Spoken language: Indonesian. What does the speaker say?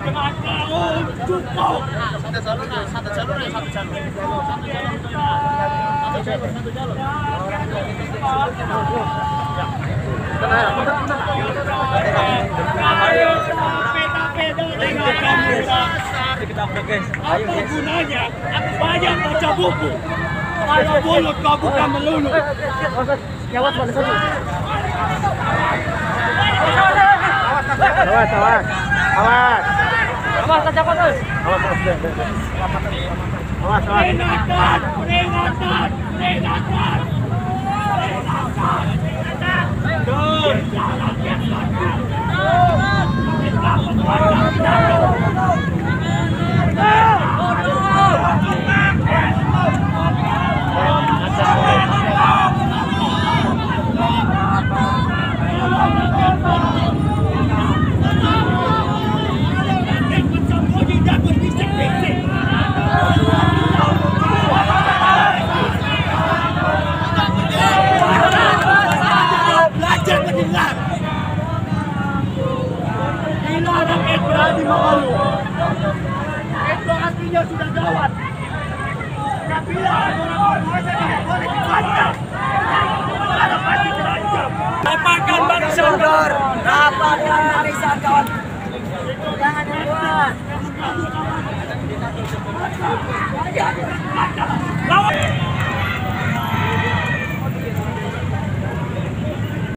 cukup. Satu jalur nah, satu jalur satu jalur. Satu jalur. Ayo, dengan. Apa gunanya? Banyak baca buku. Kalau mulut kau bukan. Awas, awas. Awas. Awas, awas, awas. Awas, awas. Peringatan, peringatan, peringatan. Berani mengeluh, itu artinya sudah gawat. Tidak. Dapatkan bangsa Dor, dapatkan barisan kawan. Jangan dibuat.